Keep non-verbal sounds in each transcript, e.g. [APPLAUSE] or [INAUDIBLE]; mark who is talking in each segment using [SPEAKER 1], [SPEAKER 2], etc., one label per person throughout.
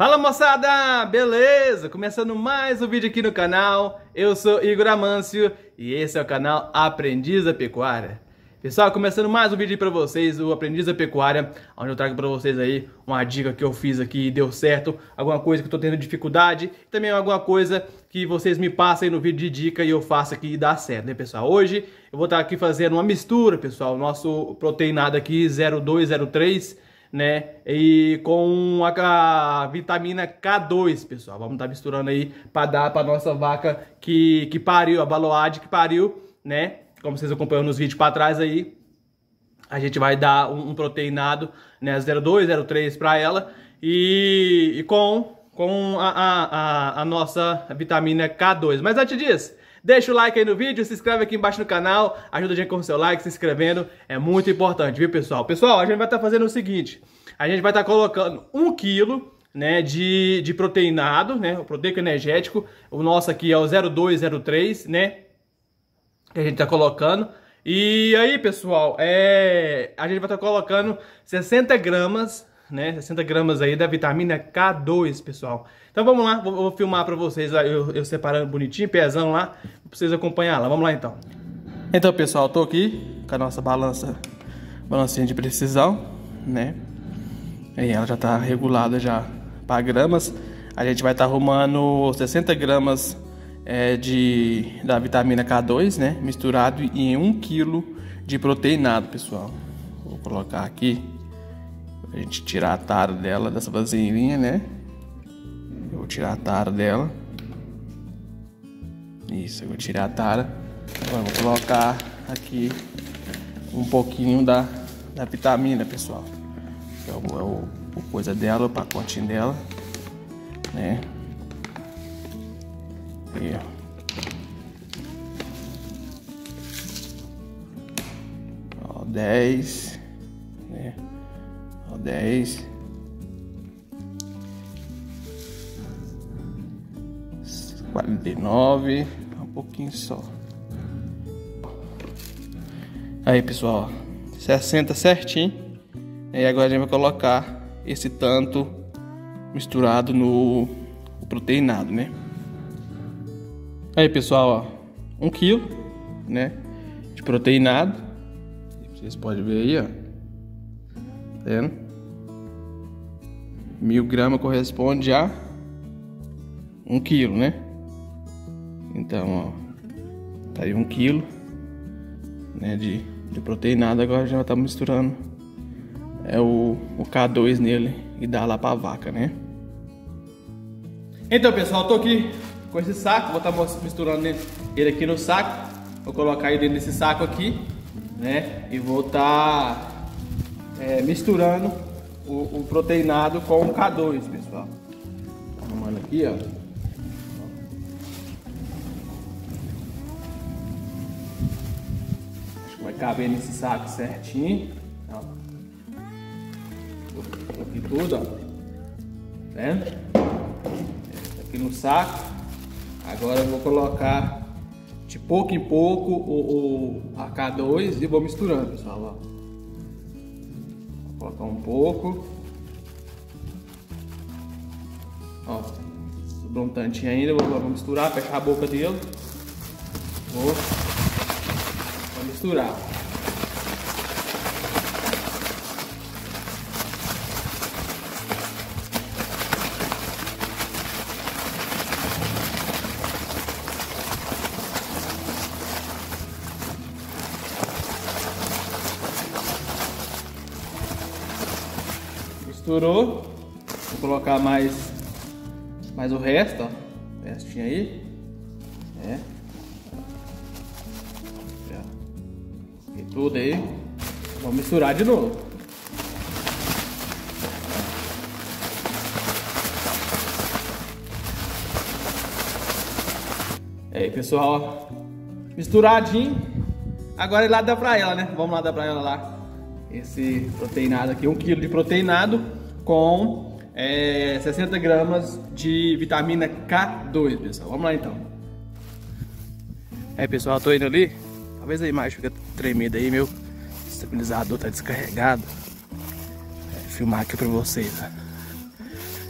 [SPEAKER 1] Fala moçada, beleza? Começando mais um vídeo aqui no canal, eu sou Igor Amâncio e esse é o canal Aprendiz da Pecuária. Pessoal, começando mais um vídeo para vocês, o Aprendiz da Pecuária, onde eu trago para vocês aí uma dica que eu fiz aqui e deu certo, alguma coisa que eu tô tendo dificuldade, também alguma coisa que vocês me passem no vídeo de dica e eu faço aqui e dá certo, né pessoal? Hoje eu vou estar aqui fazendo uma mistura, pessoal, nosso proteinado aqui 0203 né? E com a, a, vitamina K2, pessoal. Vamos estar tá misturando aí para dar para nossa vaca que, que pariu, a baloade que pariu, né? Como vocês acompanham nos vídeos para trás aí, a gente vai dar um, um proteinado, né? 02, 03 para ela e, e, com, com a, a, a, nossa vitamina K2. Mas antes disso, Deixa o like aí no vídeo, se inscreve aqui embaixo no canal, ajuda a gente com o seu like, se inscrevendo, é muito importante, viu pessoal? Pessoal, a gente vai estar tá fazendo o seguinte, a gente vai estar tá colocando um quilo né, de, de proteinado, né, o proteico energético, o nosso aqui é o 0203, né, que a gente está colocando, e aí pessoal, é, a gente vai estar tá colocando 60 gramas né? 60 gramas aí da vitamina K2, pessoal. Então vamos lá, vou, vou filmar para vocês eu, eu, separando bonitinho, pesando lá, pra vocês acompanhar lá. Vamos lá então. Então, pessoal, tô aqui com a nossa balança, balancinha de precisão, né? E ela já tá regulada já para gramas. A gente vai estar tá arrumando 60 gramas é, de, da vitamina K2, né? Misturado em 1 kg de proteinado, pessoal. Vou colocar aqui a gente tirar a tara dela dessa vasilhinha, né? Eu vou tirar a tara dela. Isso, eu vou tirar a tara. Agora vou colocar aqui um pouquinho da, da vitamina, pessoal. É o, é o, o coisa dela, o pacotinho dela, né? Ó. Ó, 10 dez, quarenta e nove, um pouquinho só. Aí pessoal, sessenta certinho. E agora a gente vai colocar esse tanto misturado no proteinado, né? Aí pessoal, ó, um quilo, né, de proteinado. Vocês podem ver aí, ó. Tá vendo? Mil gramas corresponde a um quilo, né? Então, ó, tá aí um quilo né, de, de. Agora já tá misturando é o, o K2 nele e dá lá pra vaca, né? Então, pessoal, tô aqui com esse saco. Vou estar tá misturando ele aqui no saco. Vou colocar ele dentro desse saco aqui, né? E vou estar tá, é, misturando o, o proteinado com o K2, pessoal. Arrumando aqui, ó. Acho que vai caber nesse saco certinho. Ó. Aqui tudo, ó. Tá vendo? Aqui no saco. Agora eu vou colocar de pouco em pouco o, o a K2 e vou misturando, pessoal. Ó colocar um pouco. Ó, sobrou um tantinho ainda, vou, vou misturar, fechar a boca dele. Vou, vou misturar. Misturou. Vou colocar mais, mais o resto, ó. O restinho aí. É. E tudo aí. Vamos misturar de novo. aí, pessoal, misturadinho. Agora é lá dá pra ela, né? Vamos lá dar pra ela lá. Esse proteinado aqui, um quilo de proteinado com é, 60 gramas de vitamina K2, pessoal. Vamos lá então. É pessoal, eu tô indo ali. Talvez a imagem fique tremida aí, meu estabilizador tá descarregado. É, filmar aqui pra vocês.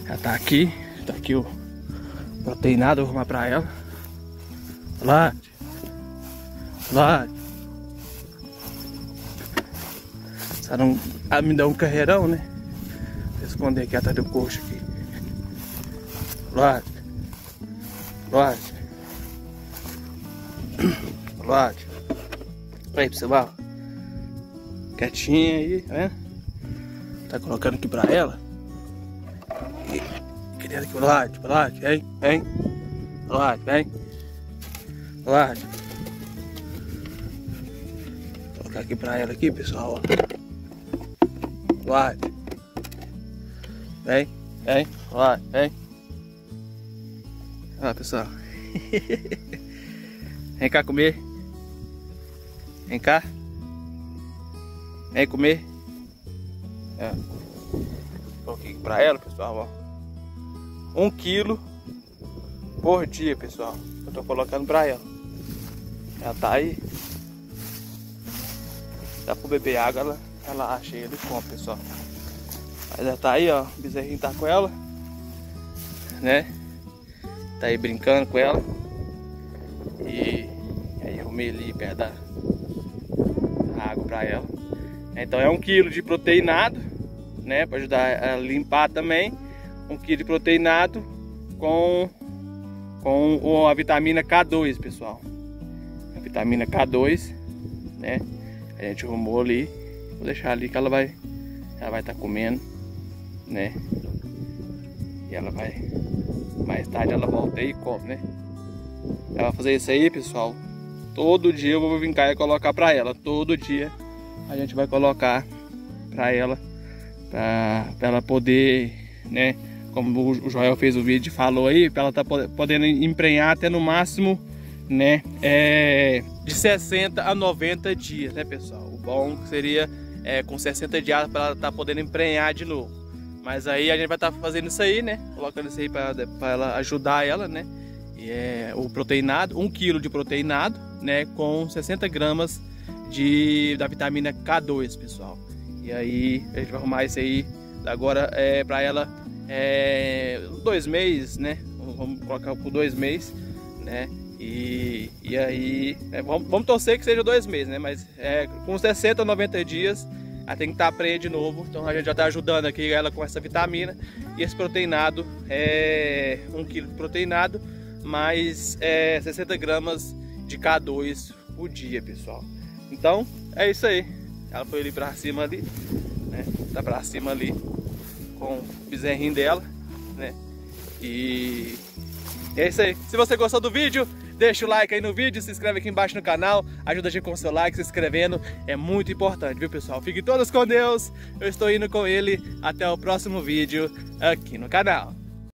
[SPEAKER 1] Ela tá aqui. Tá aqui o proteinado, vou arrumar pra ela. Lá. Lá. Só não me dá um carreirão, né? Esconder aqui atrás do coxo aqui. Lá. Lá. Lá. Aí, pessoal. Quietinha aí, vendo? Tá colocando aqui pra ela. Querendo aqui, Lade, Lade, vem, vem. Lade, vem. Lade. Vou colocar aqui pra ela aqui, pessoal, ó. Lade. Vem, vem, Lade, vem. Olha lá, pessoal. [LAUGHS] vem cá comer. Vem cá. Vem comer. É. Coloquei pra ela, pessoal, ó. Um quilo por dia, pessoal. Eu tô colocando pra ela. Ela tá aí. Dá pra beber água, ela, ela acha ele e come, pessoal. Ela tá aí, ó. O bezerrinho tá com ela. Né? Tá aí brincando com ela. E aí arrumei ali perto da água pra ela. Então é um quilo de proteinado, né, para ajudar a limpar também, um quilo de proteinado com com a vitamina K2, pessoal. A vitamina K2, né? A gente arrumou ali, vou deixar ali que ela vai ela vai estar tá comendo, né? E ela vai mais tarde ela volta e come, né? Ela vai fazer isso aí, pessoal. Todo dia eu vou vir cá e colocar para ela, todo dia a gente vai colocar para ela, para ela poder, né, como o Joel fez o vídeo falou aí, para ela tá podendo emprenhar até no máximo, né, é, de 60 a 90 dias, né, pessoal? O bom seria é, com 60 dias para ela tá podendo emprenhar de novo. Mas aí a gente vai estar tá fazendo isso aí, né? Colocando isso aí para ela ajudar ela, né? E é o proteinado, 1 kg de proteinado, né? Com 60 gramas de, da vitamina K2, pessoal. E aí a gente vai arrumar isso aí agora é para ela é, dois meses, né? Vamos colocar por dois meses, né? E, e aí é, vamos, vamos, torcer que seja dois meses, né? Mas é, com 60 ou 90 dias ela tem que estar tá de novo. Então a gente já está ajudando aqui ela com essa vitamina. E esse proteinado é 1 kg de proteinado, mais é, 60 gramas de K2 por dia, pessoal. Então, é isso aí. Ela foi ali pra cima ali, né? Tá pra cima ali com o bezerrinho dela, né? E é isso aí. Se você gostou do vídeo, deixa o like aí no vídeo, se inscreve aqui embaixo no canal, ajuda a gente com o seu like, se inscrevendo, é muito importante, viu pessoal? Fiquem todos com Deus, eu estou indo com ele, até o próximo vídeo aqui no canal.